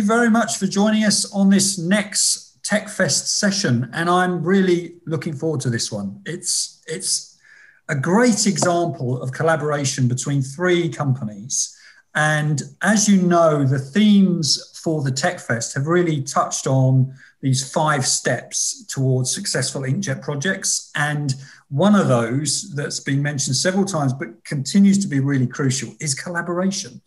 you very much for joining us on this next TechFest session. And I'm really looking forward to this one. It's, it's a great example of collaboration between three companies. And as you know, the themes for the TechFest have really touched on these five steps towards successful inkjet projects. And one of those that's been mentioned several times but continues to be really crucial is collaboration.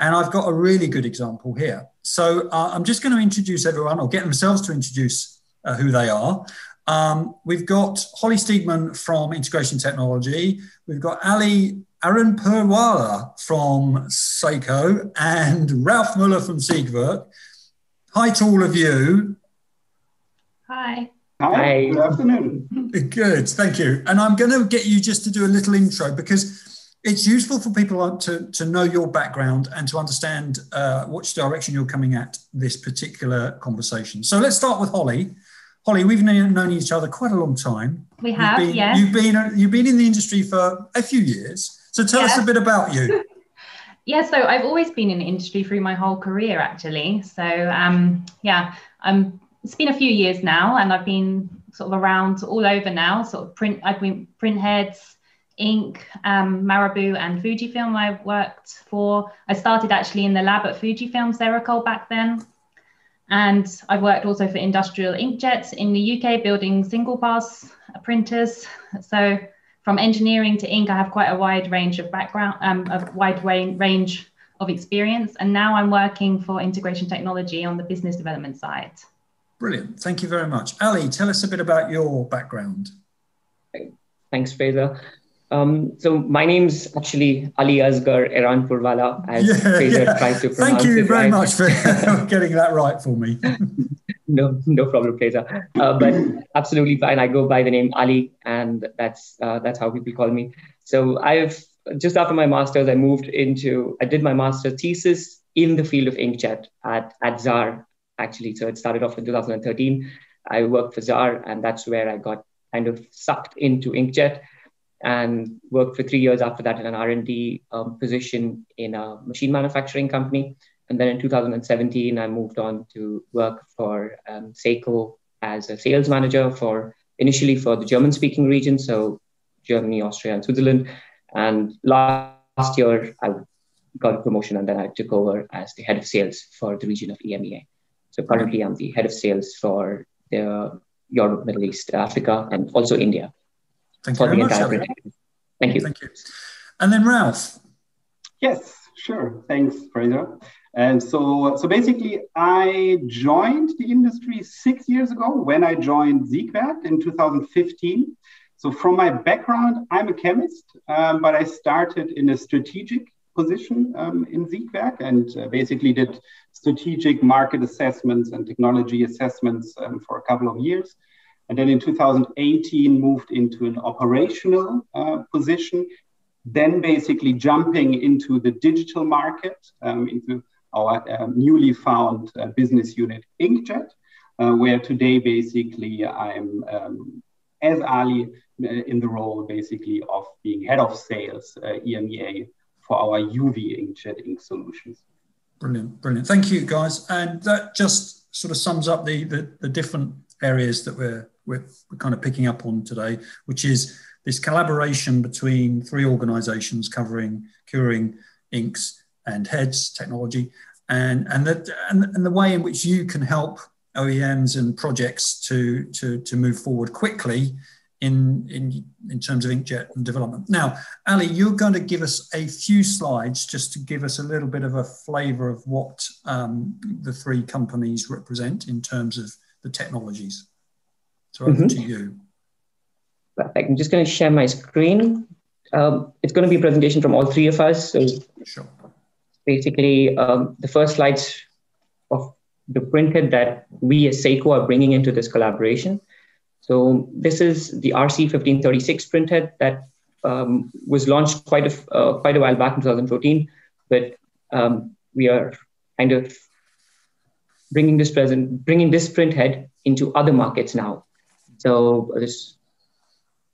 And I've got a really good example here. So uh, I'm just going to introduce everyone or get themselves to introduce uh, who they are. Um, we've got Holly Steegman from Integration Technology. We've got Ali Aaron Purwala from Seiko and Ralph Muller from Siegwerk. Hi to all of you. Hi. Hi. Good afternoon. Good, thank you. And I'm going to get you just to do a little intro because it's useful for people to, to know your background and to understand uh, which direction you're coming at this particular conversation. So let's start with Holly. Holly, we've known each other quite a long time. We have, you've been, yes. You've been, you've been in the industry for a few years. So tell us a bit about you. yeah, so I've always been in the industry through my whole career, actually. So um, yeah, I'm it's been a few years now, and I've been sort of around all over now. Sort of print, I've been print heads, ink, um, Marabu, and Fujifilm. I worked for. I started actually in the lab at Fujifilm Sericol back then, and I've worked also for industrial inkjets in the UK, building single pass printers. So from engineering to ink, I have quite a wide range of background, um, a wide range of experience. And now I'm working for integration technology on the business development side. Brilliant. Thank you very much. Ali, tell us a bit about your background. Thanks, Fraser. Um, so my name's actually Ali Asgar Eran Purwala, as yeah, Fraser yeah. tried to pronounce Thank you very right. much for getting that right for me. no, no problem, Fraser. Uh, but absolutely fine. I go by the name Ali, and that's uh, that's how people call me. So I've just after my master's, I moved into I did my master's thesis in the field of inkjet at at Xaar actually. So it started off in 2013. I worked for Xaar, and that's where I got kind of sucked into inkjet and worked for three years after that in an R&D um, position in a machine manufacturing company. And then in 2017, I moved on to work for um, Seiko as a sales manager for initially for the German speaking region, so Germany, Austria, and Switzerland. And last year, I got a promotion and then I took over as the head of sales for the region of EMEA. So currently, I'm the head of sales for the Europe, Middle East, Africa, and also India. Thank you very much. Thank you. Thank you. And then Ralph. Yes, sure. Thanks, Fraser. And so, so basically, I joined the industry six years ago when I joined Siegwerk in 2015. So, from my background, I'm a chemist, um, but I started in a strategic position um, in Siegwerk and uh, basically did strategic market assessments and technology assessments um, for a couple of years. And then in 2018, moved into an operational uh, position, then basically jumping into the digital market, um, into our uh, newly found uh, business unit Inkjet, uh, where today basically I'm, um, as Ali, uh, in the role basically of being head of sales uh, EMEA for our UV inkjet ink solutions. Brilliant, brilliant. Thank you, guys. And that just sort of sums up the, the, the different areas that we're, we're, we're kind of picking up on today, which is this collaboration between three organizations covering curing inks and heads technology and, and, that, and, and the way in which you can help OEMs and projects to, to, to move forward quickly in, in, in terms of inkjet and development. Now, Ali, you're going to give us a few slides just to give us a little bit of a flavor of what um, the three companies represent in terms of the technologies. So over mm-hmm. to you. Perfect. I'm just going to share my screen. Um, it's going to be a presentation from all three of us. So sure. basically, um, the first slides of the printhead that we as Seiko are bringing into this collaboration. So this is the RC1536 printhead that um, was launched quite a, uh, quite a while back in 2014, but um, we are kind of bringing this present, bringing this printhead into other markets now. So this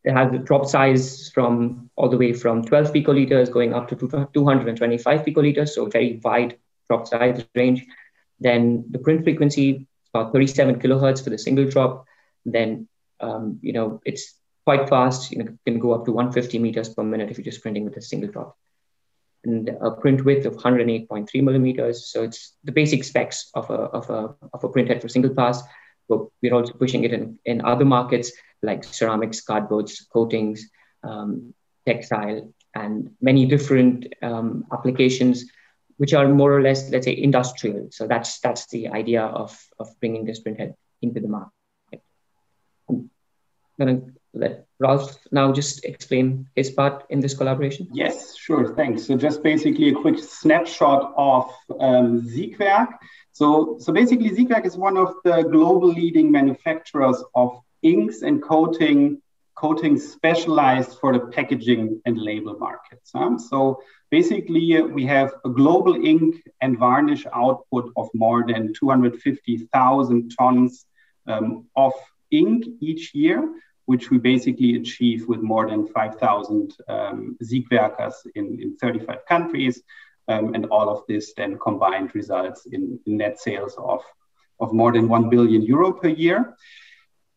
it has a drop size from all the way from 12 picoliters going up to 225 picoliters, so very wide drop size range. Then the print frequency is about 37 kilohertz for the single drop. Then um, you know it's quite fast. You know, can go up to 150 meters per minute if you're just printing with a single drop. And a print width of 108.3 millimeters. So it's the basic specs of a, of a, of a printhead for single pass. But we're also pushing it in, in other markets like ceramics, cardboards, coatings, um, textile, and many different um, applications which are more or less, let's say, industrial. So that's that's the idea of, of bringing this printhead into the market. I'm gonna let Ralph now just explain his part in this collaboration. Yes, sure, thanks. So just basically a quick snapshot of um, Siegwerk. So, so basically Siegwerk is one of the global leading manufacturers of inks and coating coating specialized for the packaging and label markets. So basically, we have a global ink and varnish output of more than 250,000 tons um, of ink each year, which we basically achieve with more than 5,000 um, Siegwerkers in, in 35 countries. Um, and all of this then combined results in, net sales of, of more than 1 billion euro per year.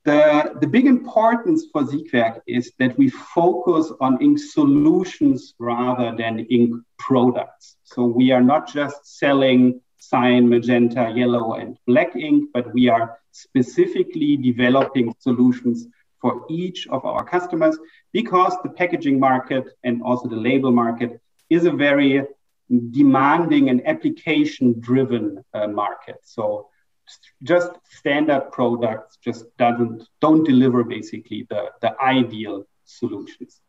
The, the big importance for Siegwerk is that we focus on ink solutions rather than ink products. So we are not just selling cyan, magenta, yellow, and black ink, but we are specifically developing solutions for each of our customers because the packaging market and also the label market is a very demanding and application driven uh, market. So just standard products just doesn't don't deliver basically the, the ideal solutions.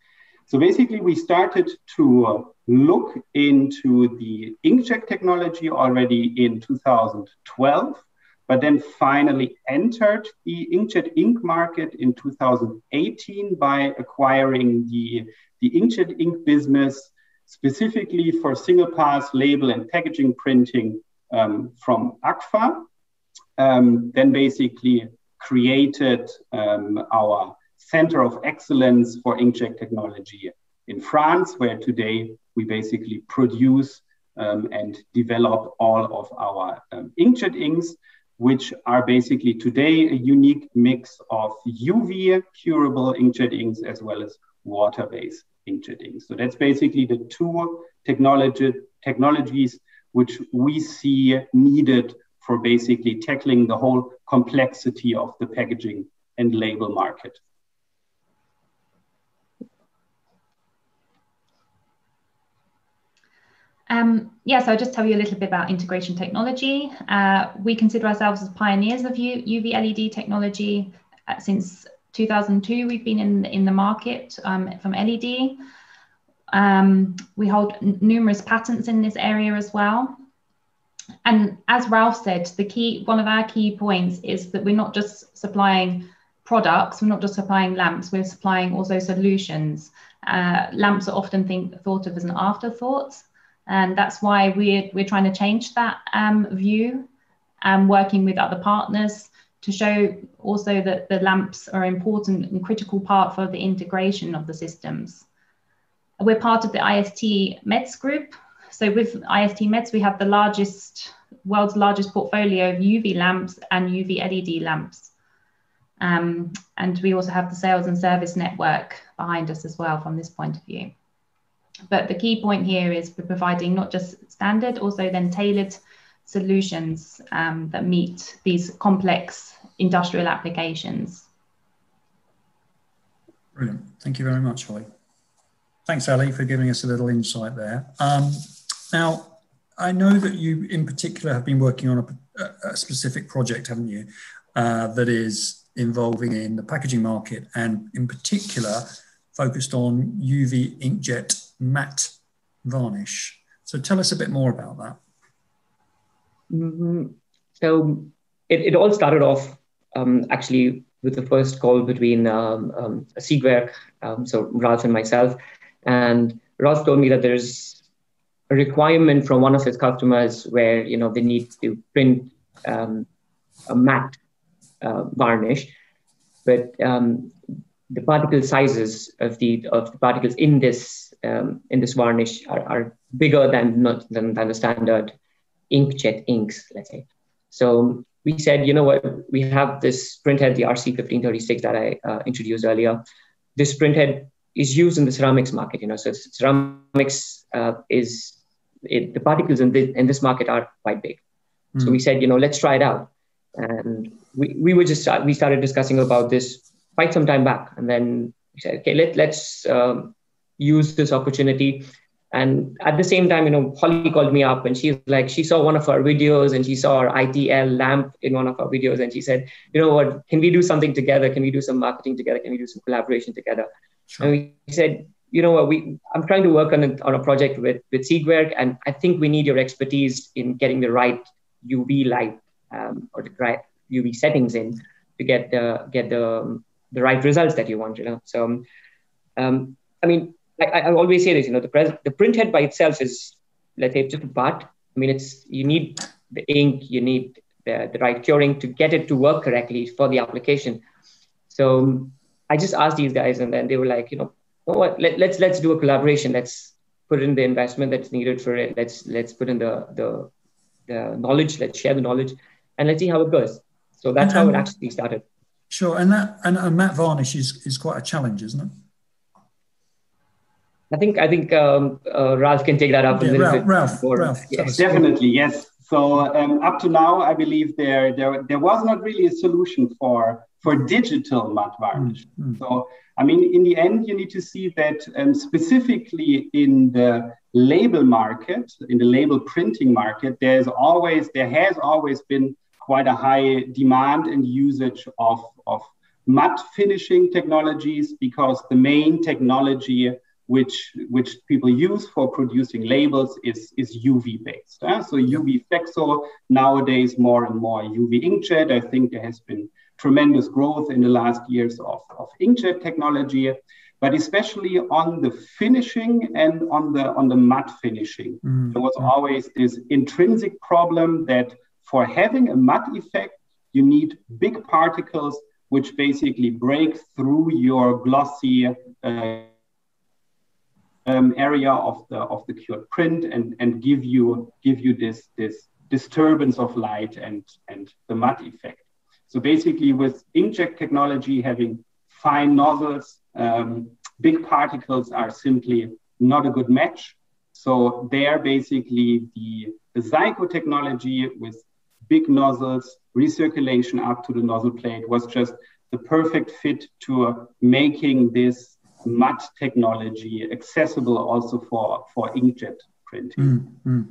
So basically, we started to uh, look into the inkjet technology already in 2012, but then finally entered the inkjet ink market in 2018 by acquiring the, the inkjet ink business specifically for single pass label and packaging printing um, from Agfa. Um, then basically created um, our Center of Excellence for inkjet technology in France, where today we basically produce um, and develop all of our um, inkjet inks, which are basically today a unique mix of UV curable inkjet inks as well as water-based. inkjet So that's basically the two technology, technologies which we see needed for basically tackling the whole complexity of the packaging and label market. Um, yeah, so I'll just tell you a little bit about integration technology. Uh, we consider ourselves as pioneers of UV LED technology. Uh, since 2002, we've been in, in the market um, from LED. Um, we hold numerous patents in this area as well and as Ralph said, the key one of our key points is that we're not just supplying products, we're not just supplying lamps, we're supplying also solutions. Uh, lamps are often think, thought of as an afterthought, and that's why we're we're trying to change that um, view and working with other partners to show also that the lamps are an important and critical part for the integration of the systems. We're part of the IST METZ group, so with IST Metz, we have the largest, world's largest portfolio of UV lamps and UV LED lamps. Um, and we also have the sales and service network behind us as well from this point of view. But the key point here is we're providing not just standard, also then tailored solutions um, that meet these complex industrial applications. Brilliant. Thank you very much, Holly. Thanks, Ali, for giving us a little insight there. Um, now, I know that you, in particular, have been working on a, a specific project, haven't you, uh, that is involving in the packaging market and, in particular, focused on UV inkjet matte varnish. So, tell us a bit more about that. Mm-hmm. So, it, it all started off um, actually with the first call between um, um, Siegwerk, um, so Ralph and myself. And Ralph told me that there's a requirement from one of his customers where you know they need to print um, a matte uh, varnish, but um, the particle sizes of the of the particles in this um, in this varnish are, are bigger than not than, than the standard inkjet inks, let's say. So we said, you know what, we have this printhead, the RC1536 that I uh, introduced earlier. This printhead is used in the ceramics market, you know, so ceramics uh, is, it, the particles in, the, in this market are quite big. Mm. So hmm. we said, you know, let's try it out. And we, we were just, we started discussing about this quite some time back. And then we said, okay, let, let's um, use this opportunity and at the same time, you know, Holly called me up and she's like, she saw one of our videos and she saw our ITL lamp in one of our videos. And she said, you know what, can we do something together? Can we do some marketing together? Can we do some collaboration together? Sure. And we said, you know what, we, I'm trying to work on a, on a project with, with Siegwerk. And I think we need your expertise in getting the right UV light um, or the right UV settings in to get the, get the, the right results that you want, you know? So, um, I mean, I, I always say this, you know, the, pres- the printhead by itself is, let's say, just a part. I mean, it's you need the ink, you need the, the right curing to get it to work correctly for the application. So um, I just asked these guys, and then they were like, you know, oh, what? Let, let's let's do a collaboration. Let's put in the investment that's needed for it. Let's let's put in the the, the knowledge. Let's share the knowledge, and let's see how it goes. So that's how it actually started. Sure, and that and, and matte varnish is is quite a challenge, isn't it? I think I think um, uh, Ralph can take that up yeah, a little Ralph, bit. Ralph, more. Ralph yes. Definitely, yes. So um, up to now, I believe there, there there was not really a solution for for digital matte varnish. Mm-hmm. So I mean, in the end, you need to see that um, specifically in the label market, in the label printing market, there's always there has always been quite a high demand and usage of of matte finishing technologies because the main technology which which people use for producing labels is is UV based. So UV flexo nowadays more and more UV inkjet. I think there has been tremendous growth in the last years of, of inkjet technology, but especially on the finishing and on the on the matte finishing. Mm-hmm. There was always this intrinsic problem that for having a matte effect, you need big particles which basically break through your glossy uh, um, area of the of the cured print and and give you give you this this disturbance of light and and the matte effect. So basically, with inkjet technology, having fine nozzles, um, big particles are simply not a good match. So there, basically, the, the Seiko technology with big nozzles, recirculation up to the nozzle plate was just the perfect fit to making this matte technology accessible also for, for inkjet printing. Mm-hmm.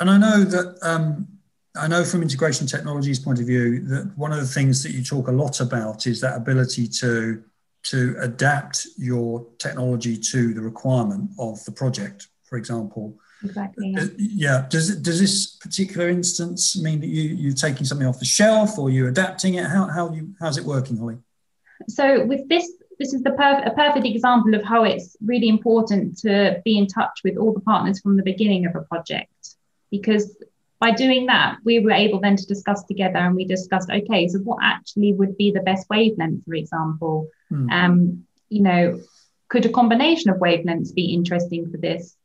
And I know that, um, I know from integration technologies point of view that one of the things that you talk a lot about is that ability to to adapt your technology to the requirement of the project, for example. Exactly. Yeah. Uh, yeah. Does does this particular instance mean that you you're taking something off the shelf or you're adapting it? How how you how's it working, Holly? So with this this is the perf- a perfect example of how it's really important to be in touch with all the partners from the beginning of a project. Because by doing that we were able then to discuss together and we discussed okay so what actually would be the best wavelength for example? Mm. um, you know could a combination of wavelengths be interesting for this?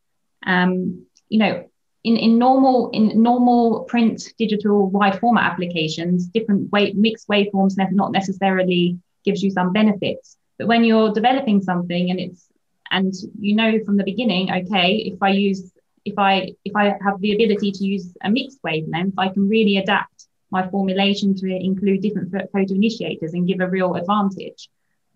Um, you know in, in normal in normal print digital wide format applications different wave mixed waveforms not necessarily gives you some benefits but when you're developing something and it's and you know from the beginning, okay, if I use if I if I have the ability to use a mixed wavelength, I can really adapt my formulation to include different photo initiators and give a real advantage.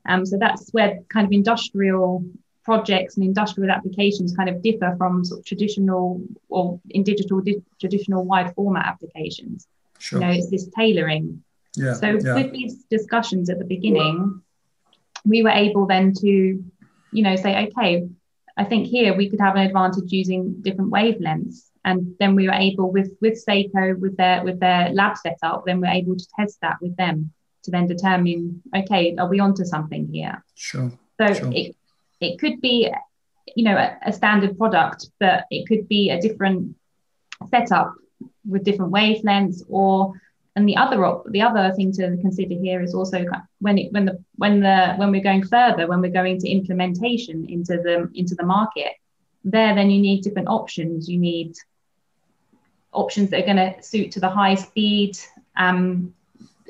Um, so that's where kind of industrial projects and industrial applications kind of differ from sort of traditional or in digital di- traditional wide format applications. Sure. You know, it's this tailoring. Yeah, so yeah. with these discussions at the beginning, we were able then to, you know, say, okay, I think here we could have an advantage using different wavelengths. And then we were able with with Seiko with their with their lab setup, then we're able to test that with them to then determine, okay, are we onto something here? Sure. So sure. it it could be, you know, a, a standard product, but it could be a different setup with different wavelengths or and the other the other thing to consider here is also when it when the when the when we're going further when we're going to implementation into the into the market there then you need different options you need options that are going to suit to the high speed um,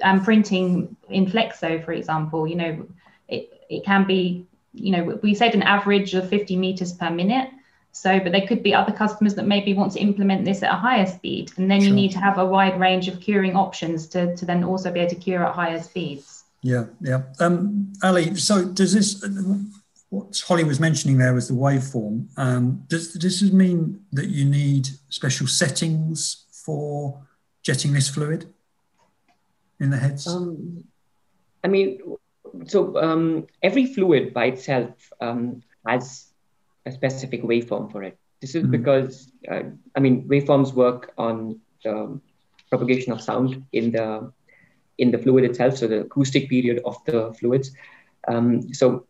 um, printing in Flexo, for example. You know, it, it can be, you know, we said an average of 50 meters per minute. So, but there could be other customers that maybe want to implement this at a higher speed. And then sure. you need to have a wide range of curing options to, to then also be able to cure at higher speeds. Yeah, yeah. Um, Ali, so does this, what Holly was mentioning there was the waveform. Um, does, does this mean that you need special settings for jetting this fluid in the heads? Um, I mean, so um, every fluid by itself um, has a specific waveform for it. This is mm-hmm. because, uh, I mean, waveforms work on the propagation of sound in the in the fluid itself, so the acoustic period of the fluids. Um, so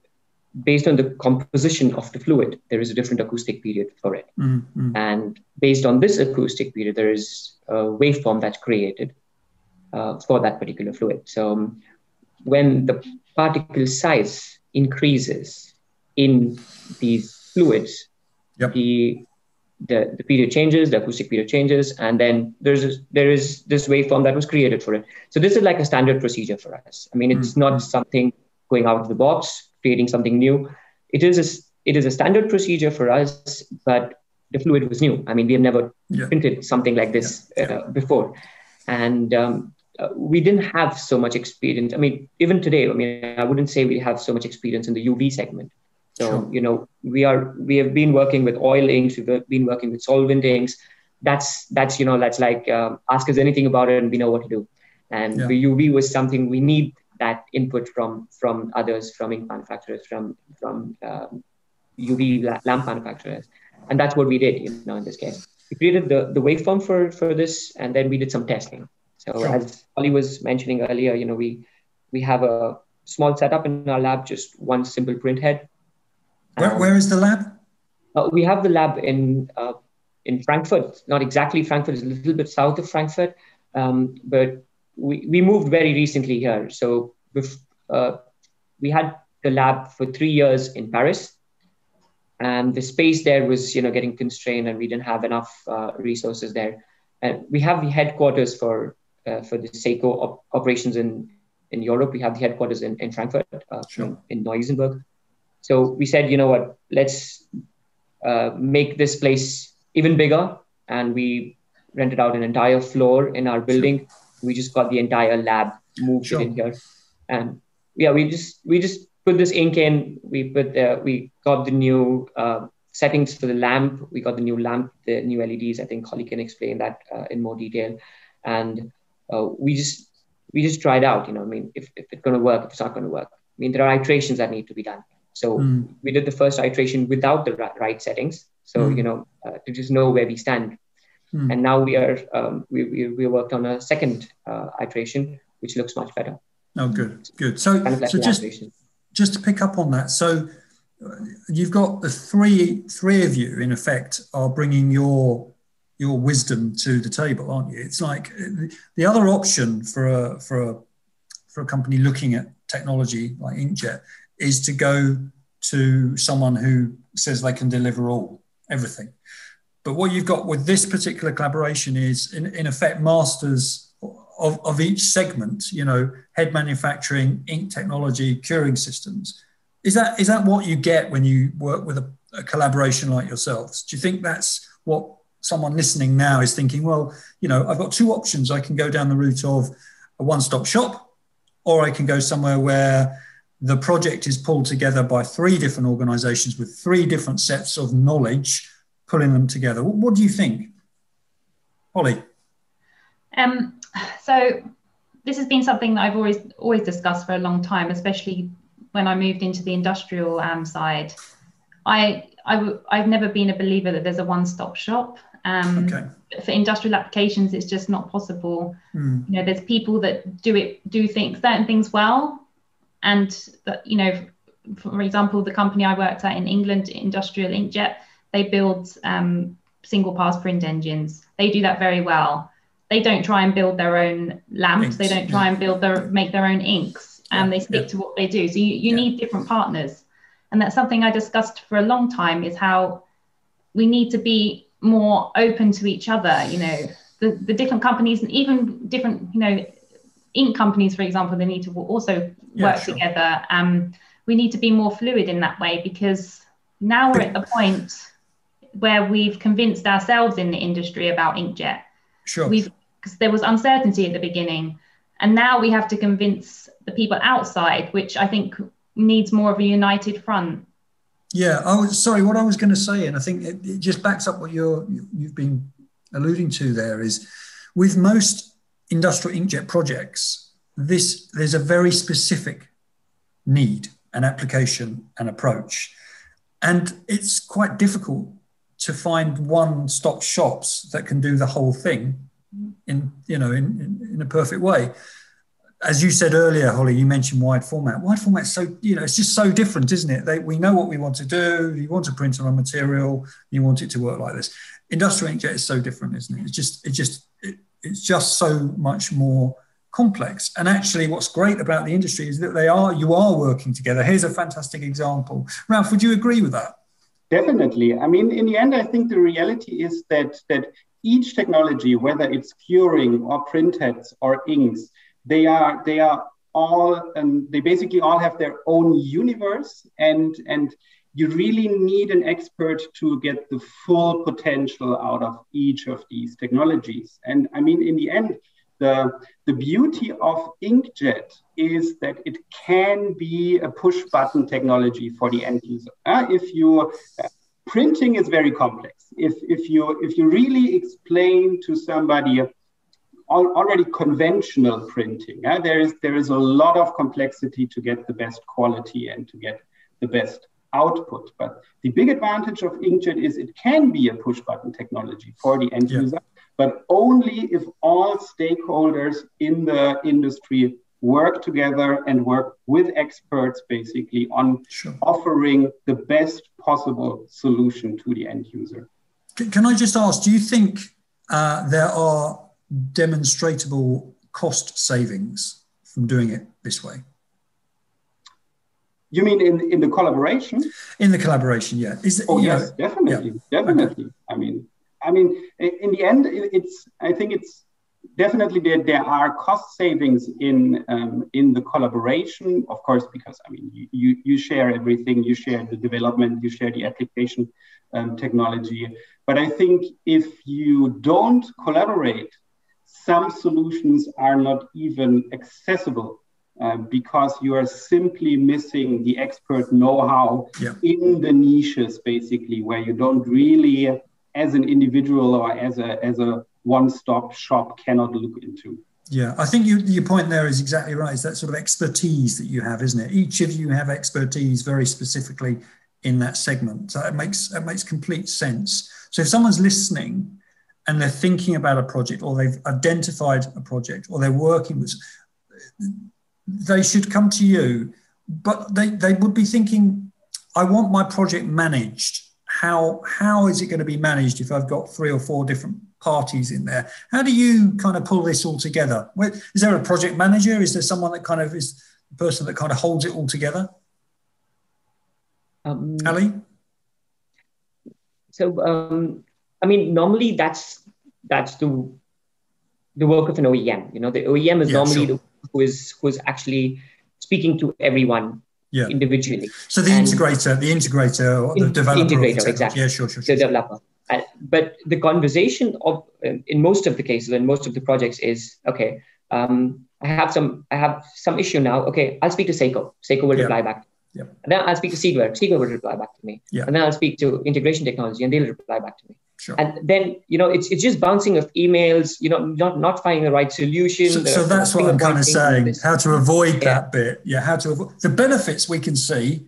based on the composition of the fluid, there is a different acoustic period for it. Mm-hmm. And based on this acoustic period, there is a waveform that's created uh, for that particular fluid. So um, when the particle size increases in these fluids, yep. the, the the period changes, the acoustic period changes, and then there's a, there is this waveform that was created for it. So this is like a standard procedure for us. I mean, it's mm-hmm. not something going out of the box, creating something new. It is a, it is a standard procedure for us, but the fluid was new. I mean, we have never yeah. printed something like this yeah. Uh, before, and um, uh, we didn't have so much experience. I mean, even today, I mean, I wouldn't say we have so much experience in the UV segment. So, sure. you know, we are we have been working with oil inks, we've been working with solvent inks. That's that's you know that's like uh, ask us anything about it and we know what to do. And yeah. the UV was something we need that input from from others, from ink manufacturers, from from um, UV lamp manufacturers, and that's what we did. You know, in this case, we created the the waveform for for this, and then we did some testing. So sure. as Ali was mentioning earlier, you know, we we have a small setup in our lab, just one simple print head. Where, where is the lab? Uh, we have the lab in uh, in Frankfurt, not exactly Frankfurt, it's a little bit south of Frankfurt, um, but we, we moved very recently here. So uh, we had the lab for three years in Paris, and the space there was you know getting constrained, and we didn't have enough uh, resources there. And we have the headquarters for uh, for the Seiko op- operations in, in Europe. We have the headquarters in, in Frankfurt, uh, sure. in, in Neu-Isenburg. So we said, you know what, let's uh, make this place even bigger. And we rented out an entire floor in our building. Sure. We just got the entire lab moved sure. in here. And yeah, we just we just put this ink in. We put the, we got the new uh, settings for the lamp. We got the new lamp, the new LEDs. I think Holly can explain that uh, in more detail. And uh, we just we just tried out. You know, I mean, if, if it's going to work, if it's not going to work. I mean, there are iterations that need to be done. So mm. we did the first iteration without the right settings. So mm. you know, uh, to just know where we stand. Mm. And now we are um, we, we we worked on a second uh, iteration, which looks much better. Oh, good, good. So kind of so just just to pick up on that, so uh, you've got the three three of you in effect are bringing your your wisdom to the table, aren't you? It's like the other option for a for a for a company looking at technology like Inkjet is to go to someone who says they can deliver all everything. But what you've got with this particular collaboration is, in, in effect, masters of, of each segment. You know, head manufacturing, ink technology, curing systems. Is that is that what you get when you work with a, a collaboration like yourselves? Do you think that's what someone listening now is thinking, well, you know, I've got two options. I can go down the route of a one stop shop, or I can go somewhere where the project is pulled together by three different organizations with three different sets of knowledge, pulling them together. What, do you think? Holly? Um, so, this has been something that I've always always discussed for a long time, especially when I moved into the industrial um, side. I, I w- I've never been a believer that there's a one-stop shop. Um, okay. For industrial applications, it's just not possible. Mm. You know, there's people that do it, do things, certain things well, and that you know, for example, the company I worked at in England, Industrial Inkjet, they build um, single pass print engines. They do that very well. They don't try and build their own lamps. Inks, they don't try and build their make their own inks, and yeah, they stick yeah. to what they do. So you, you need different partners, and that's something I discussed for a long time. Is how we need to be more open to each other. You know, the, the different companies and even different, you know, ink companies, for example, they need to also yeah, work sure. together. Um, we need to be more fluid in that way because now we're at the point where we've convinced ourselves in the industry about inkjet. Sure. We've because there was uncertainty at the beginning, and now we have to convince the people outside, which I think needs more of a united front. Yeah, I was sorry. What I was going to say, and I think it, it just backs up what you're you've been alluding to. There is, with most industrial inkjet projects, this there's a very specific need, an application, an approach, and it's quite difficult to find one-stop shops that can do the whole thing in you know in, in, in a perfect way as you said earlier, Holly, you mentioned wide format. Wide format, so you know, it's just so different, isn't it? They, we know what we want to do. You want to print on a material. You want it to work like this. Industrial inkjet is so different, isn't it? It's just, it just, it, it's just so much more complex. And actually, what's great about the industry is that they are, you are working together. Here's a fantastic example. Ralph, would you agree with that? Definitely. I mean, in the end, I think the reality is that that each technology, whether it's curing or printheads or inks, they are they are all um, they basically all have their own universe and and you really need an expert to get the full potential out of each of these technologies and i mean in the end the, the beauty of inkjet is that it can be a push button technology for the end user uh, if you uh, printing is very complex if, if you if you really explain to somebody already conventional printing. Uh, there is there is a lot of complexity to get the best quality and to get the best output. But the big advantage of inkjet is it can be a push button technology for the end yeah. user, but only if all stakeholders in the industry work together and work with experts basically on sure. offering the best possible solution to the end user. Can I just ask, do you think uh, there are demonstrable cost savings from doing it this way? You mean in, in the collaboration? In the collaboration, yeah. Is oh yes, know, definitely, yeah. definitely. Okay. I mean, I mean, in the end, it's. I think it's definitely there. There are cost savings in um, in the collaboration, of course, because I mean, you you share everything. You share the development. You share the application um, technology. But I think if you don't collaborate some solutions are not even accessible uh, because you are simply missing the expert know-how yeah. in the niches basically where you don't really as an individual or as a as a one-stop shop cannot look into. Yeah i think you, your point there is exactly right. It's that sort of expertise that you have isn't it? Each of you have expertise very specifically in that segment. So it makes it makes complete sense. So if someone's listening and they're thinking about a project or they've identified a project or they're working with, they should come to you. But they, they would be thinking, I want my project managed. How, how is it going to be managed if I've got three or four different parties in there? How do you kind of pull this all together? Is there a project manager? Is there someone that kind of is the person that kind of holds it all together? Um, Ali? So um, I mean, normally that's that's the the work of an OEM. You know, the OEM is yeah, normally sure. the who is who is actually speaking to everyone yeah. individually. So the and integrator, the integrator, or the in, developer, integrator, exactly. Yeah, sure, sure, sure. The developer. Uh, but the conversation of, in most of the cases, in most of the projects, is okay. Um, I have some, I have some issue now. Okay, I'll speak to Seiko. Seiko will yeah. reply back. Yeah. And then I'll speak to Siegwerk. Siegwerk will reply back to me. Yeah. And then I'll speak to integration technology, and they'll reply back to me. Sure. And then you know it's it's just bouncing of emails. You know, not not finding the right solution. So, so that's what I'm kind of saying. How to avoid yeah. that bit? Yeah, how to avoid the benefits we can see,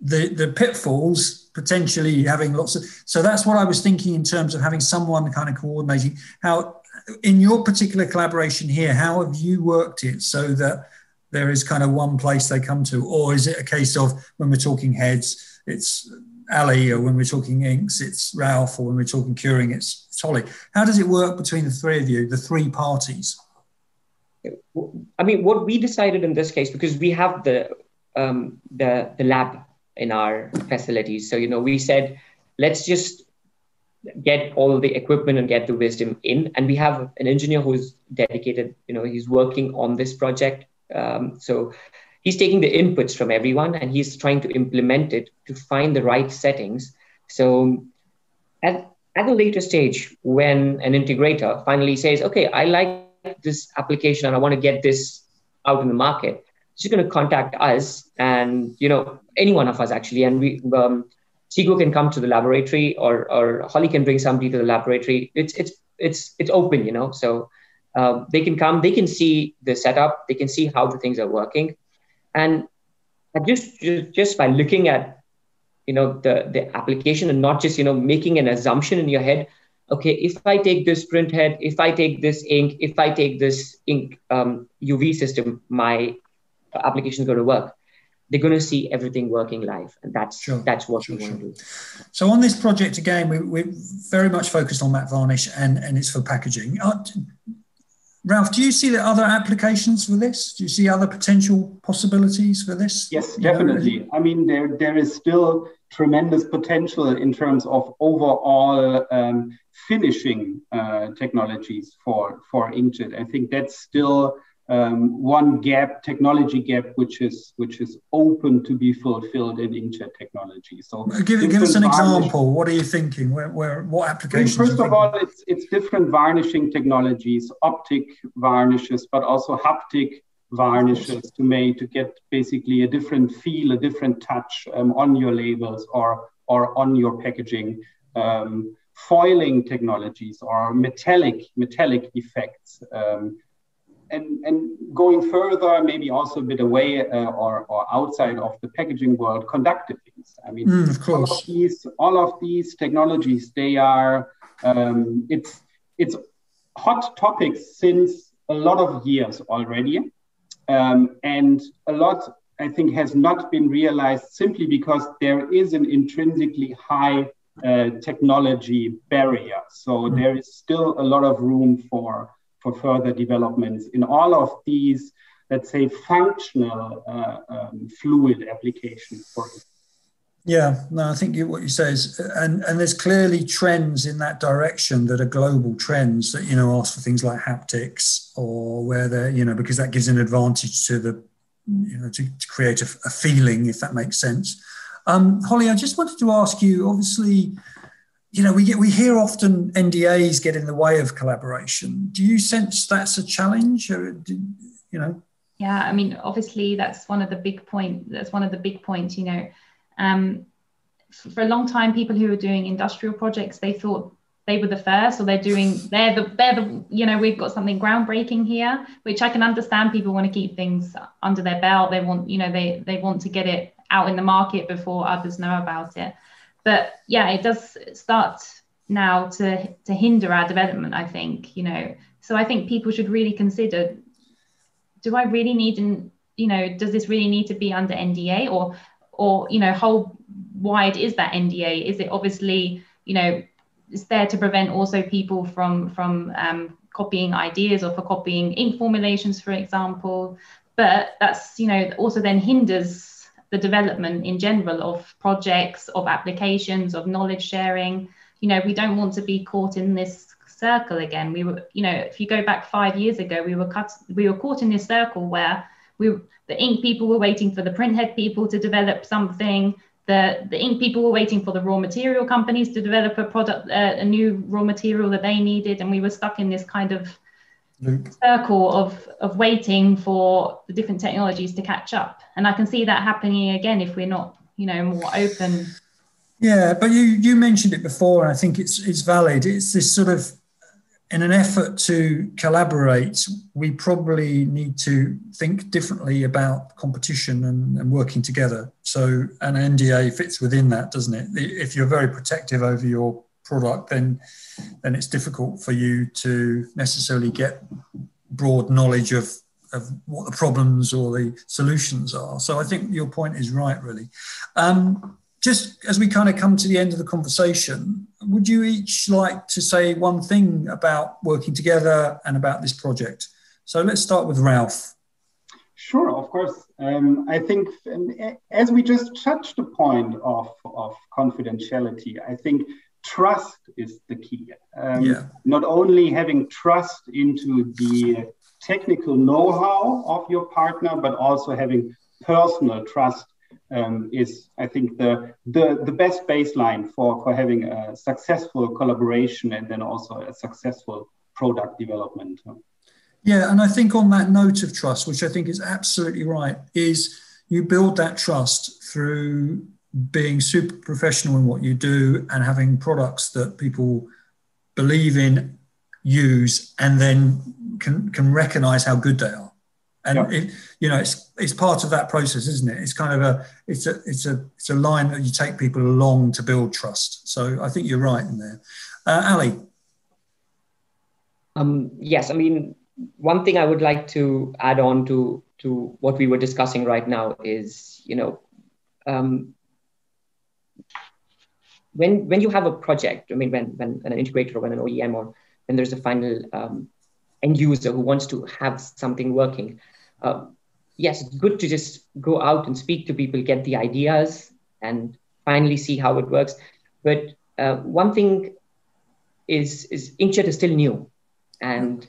the the pitfalls potentially having lots of. So that's what I was thinking in terms of having someone kind of coordinating. How in your particular collaboration here, how have you worked it so that there is kind of one place they come to, or is it a case of when we're talking heads, it's Ali, or when we're talking inks, it's Ralph, or when we're talking curing, it's, Holly. How does it work between the three of you, the three parties? I mean, what we decided in this case, because we have the um, the the lab in our facilities, so you know, we said let's just get all the equipment and get the wisdom in. And we have an engineer who's dedicated, you know, he's working on this project. Um, so he's taking the inputs from everyone and he's trying to implement it to find the right settings. So at, at a later stage, when an integrator finally says, okay, I like this application and I want to get this out in the market, she's going to contact us and, you know, any one of us actually. And we, um, Siegwerk can come to the laboratory or, or Holly can bring somebody to the laboratory. It's, it's, it's, it's open, you know, so uh, they can come, they can see the setup, they can see how the things are working. And just, just, just by looking at, you know, the, the application and not just, you know, making an assumption in your head, okay, if I take this print head, if I take this ink, if I take this ink um, UV system, my application is going to work they're going to see everything working live and that's sure. that's what sure, we want sure. to do so on this project again we, we're very much focused on matte varnish and and it's for packaging uh, ralph do you see the other applications for this? Do you see other potential possibilities for this? Yes definitely you know? i mean there there is still tremendous potential in terms of overall um, finishing uh, technologies for for inkjet. I think that's still um, one gap, technology gap, which is which is open to be fulfilled in inkjet technology. So give, give us an example. What are you thinking? Where, where what applications? First of all, it's it's different varnishing technologies, optic varnishes, but also haptic varnishes to make to get basically a different feel, a different touch um, on your labels or or on your packaging. Um, foiling technologies or metallic metallic effects um, and, and going further, maybe also a bit away uh, or, or outside of the packaging world, conductive things. I mean, mm, of course. All of, these, all of these technologies, they are, um, it's, it's hot topics since a lot of years already. Um, and a lot, I think, has not been realized simply because there is an intrinsically high uh, technology barrier. So mm. there is still a lot of room for for further developments in all of these, let's say, functional uh, um, fluid applications for. Yeah, no, I think what you say is, and, and there's clearly trends in that direction that are global trends that, you know, ask for things like haptics or where they're, you know, because that gives an advantage to the, you know, to, to create a, a, feeling, if that makes sense. Um, Holly, I just wanted to ask you, obviously, you know, we get we hear often NDAs get in the way of collaboration. Do you sense that's a challenge, or do, you know? Yeah, I mean, obviously that's one of the big point. That's one of the big points. You know, um, for a long time, people who were doing industrial projects, they thought they were the first, or they're doing they're the they're the you know we've got something groundbreaking here, which I can understand. People want to keep things under their belt. They want you know they they want to get it out in the market before others know about it but yeah, it does start now to to hinder our development. I think you know, so I think people should really consider: Do I really need an you know, does this really need to be under NDA or or you know, how wide is that NDA? Is it obviously you know, it's there to prevent also people from from um, copying ideas or for copying ink formulations, for example. But that's you know also then hinders the development in general of projects, of applications, of knowledge sharing. You know, we don't want to be caught in this circle again. We were, you know, if you go back five years ago, we were cut, we were caught in this circle where we, the ink people were waiting for the printhead people to develop something. The, the ink people were waiting for the raw material companies to develop a product, uh, a new raw material that they needed, and we were stuck in this kind of Mm-hmm. circle of of waiting for the different technologies to catch up. And i can see that happening again if we're not you know more open. Yeah but you you mentioned it before and i think it's it's valid. It's this sort of in an effort to collaborate we probably need to think differently about competition and, and working together. So an nda fits within that doesn't it? If you're very protective over your product, then then it's difficult for you to necessarily get broad knowledge of of what the problems or the solutions are. So I think your point is right, really. Um, just as we kind of come to the end of the conversation, would you each like to say one thing about working together and about this project? So let's start with Ralph. Sure, of course. Um, I think as we just touched the point of, of confidentiality, I think trust is the key. Um, yeah. Not only having trust into the technical know-how of your partner, but also having personal trust um, is, I think, the, the the best baseline for for having a successful collaboration and then also a successful product development. Yeah, and I think on that note of trust, which I think is absolutely right, is you build that trust through being super professional in what you do and having products that people believe in, use, and then can can recognize how good they are. And yeah. it, you know, it's it's part of that process, isn't it? It's kind of a it's a it's a it's a line that you take people along to build trust. So I think you're right in there, uh, Ali. Um, yes, I mean one thing I would like to add on to to what we were discussing right now is you know um, when when you have a project, I mean, when when an integrator or when an OEM or when there's a final um, end user who wants to have something working, uh, yes, it's good to just go out and speak to people, get the ideas, and finally see how it works. But uh, one thing is is inkjet is still new, and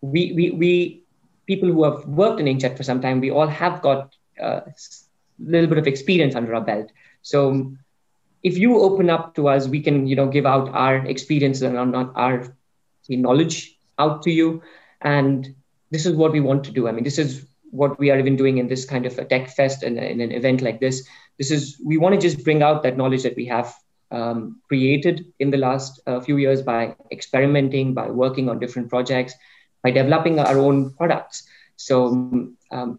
we we we people who have worked in inkjet for some time, we all have got a uh, little bit of experience under our belt. So if you open up to us, we can, you know, give out our experience and our, our knowledge out to you. And this is what we want to do. I mean, this is what we are even doing in this kind of a tech fest and in an event like this. This is, we want to just bring out that knowledge that we have um, created in the last uh, few years by experimenting, by working on different projects, by developing our own products. So um,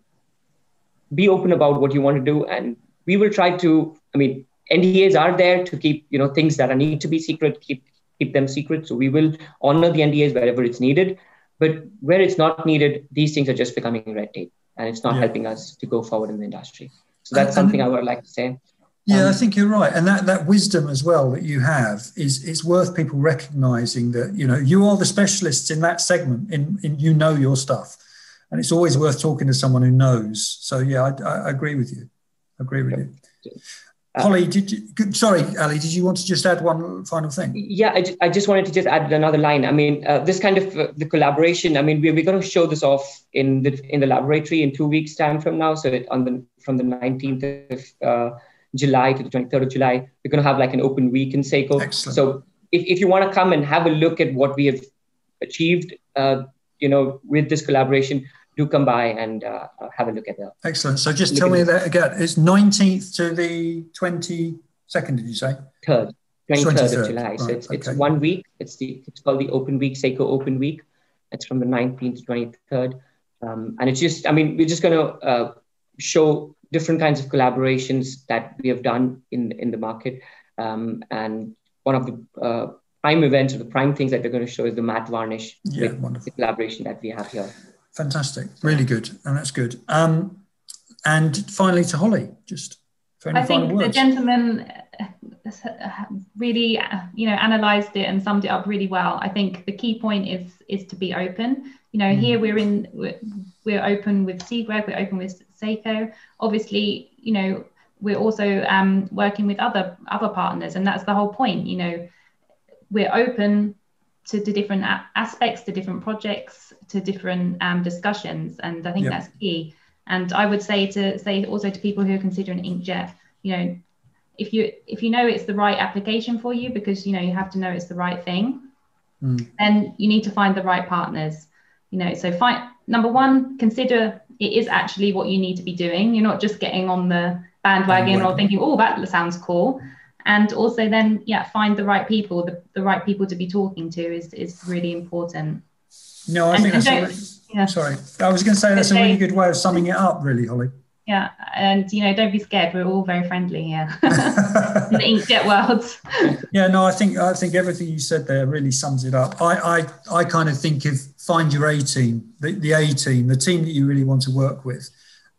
be open about what you want to do. And we will try to, I mean, NDAs are there to keep you know things that are need to be secret, keep keep them secret. So we will honor the NDAs wherever it's needed, but where it's not needed, these things are just becoming red tape, and it's not yeah. helping us to go forward in the industry. So that's something I would like to say. Yeah, um, I think you're right, and that that wisdom as well that you have is is worth people recognizing that you know you are the specialists in that segment, in, in you know your stuff, and it's always worth talking to someone who knows. So yeah, I, I agree with you. I agree with you. Uh, Holly, did you, sorry, Ali, did you want to just add one final thing? Yeah, I, I just wanted to just add another line. I mean, uh, this kind of uh, the collaboration. I mean, we're, we're going to show this off in the in the laboratory in two weeks' time from now. So on the from the 19th of uh, July to the 23rd of July, we're going to have like an open week in Seiko. Excellent. So if, if you want to come and have a look at what we have achieved, uh, you know, with this collaboration, do come by and uh, have a look at that. Excellent. So just tell me that again. It's 19th to the 22nd, did you say? Third. 23rd, 23rd. of July. Right. So it's, it's one week. It's the it's called the Open Week, Seiko Open Week. It's from the 19th to 23rd. Um, and it's just, I mean, we're just going to uh, show different kinds of collaborations that we have done in, in the market. Um, and one of the uh, prime events or the prime things that we're going to show is the matte varnish yeah, with the collaboration that we have here. Fantastic, really good, and that's good. Um, and finally, to Holly, just for any I think words. the gentleman uh, really, uh, you know, analysed it and summed it up really well. I think the key point is is to be open. You know, mm. here we're in, we're, we're open with Siegwerk, we're open with Seiko. Obviously, you know, we're also um, working with other other partners, and that's the whole point. You know, we're open to, the different aspects, to different projects, to different um, discussions, and I think yep. that's key. And I would say to say also to people who are considering inkjet, you know, if you if you know it's the right application for you, because you know you have to know it's the right thing, mm. then you need to find the right partners. You know, so find number one, consider it is actually what you need to be doing. You're not just getting on the bandwagon or thinking, oh, that sounds cool and also then yeah find the right people the, the right people to be talking to is is really important. No i and, think that's a, yeah. sorry. I was going to say that's a really good way of summing it up really holly. Yeah and you know don't be scared. We're all very friendly here. The inkjet world yeah no i think i think everything you said there really sums it up. I i, I kind of think of find your a team the, the a team the team that you really want to work with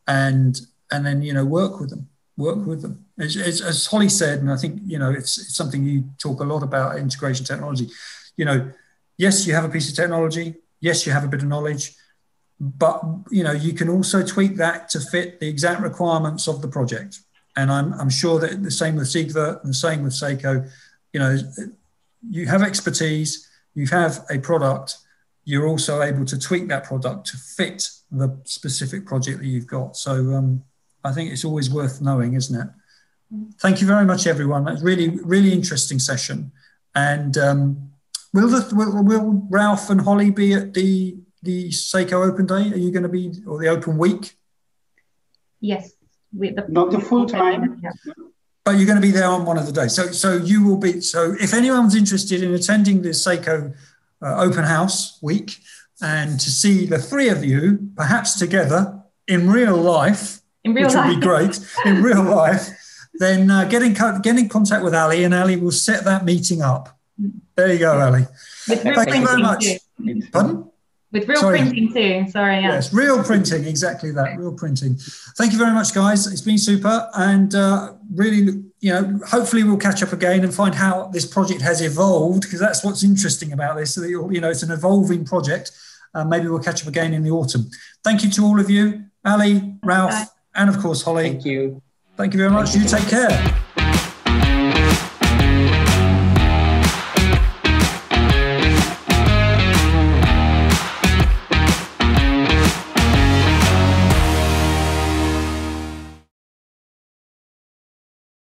and and then you know work with them work with them. As, as, as, Holly said, and I think you know it's, it's, something you talk a lot about integration technology. You know, yes, you have a piece of technology. Yes, you have a bit of knowledge, but you know you can also tweak that to fit the exact requirements of the project. And I'm, I'm sure that the same with Siegwerk and the same with Seiko. You know, you have expertise, you have a product, you're also able to tweak that product to fit the specific project that you've got. So um, I think it's always worth knowing, isn't it? Thank you very much, everyone. That's really, really interesting session. And um, will, the, will, will Ralph and Holly be at the the Seiko Open Day? Are you going to be or the Open Week? Yes, with the not the full time. But you're going to be there on one of the days. So so you will be. So if anyone's interested in attending the Seiko uh, Open House Week and to see the three of you perhaps together in real life, in real which life. would be great in real life then uh, get, in co- get in contact with Ali and Ali will set that meeting up. There you go, Ali. Thank you very much. Too. Pardon? With real Sorry. printing too. Sorry. Yeah. Yes, real printing. Exactly that. Real printing. Thank you very much, guys. It's been super, and uh, really, you know, hopefully we'll catch up again and find how this project has evolved because that's what's interesting about this. You know, it's an evolving project. Uh, maybe we'll catch up again in the autumn. Thank you to all of you, Ali, Ralph, Bye. And of course Holly. Thank you. Thank you very much. You take care.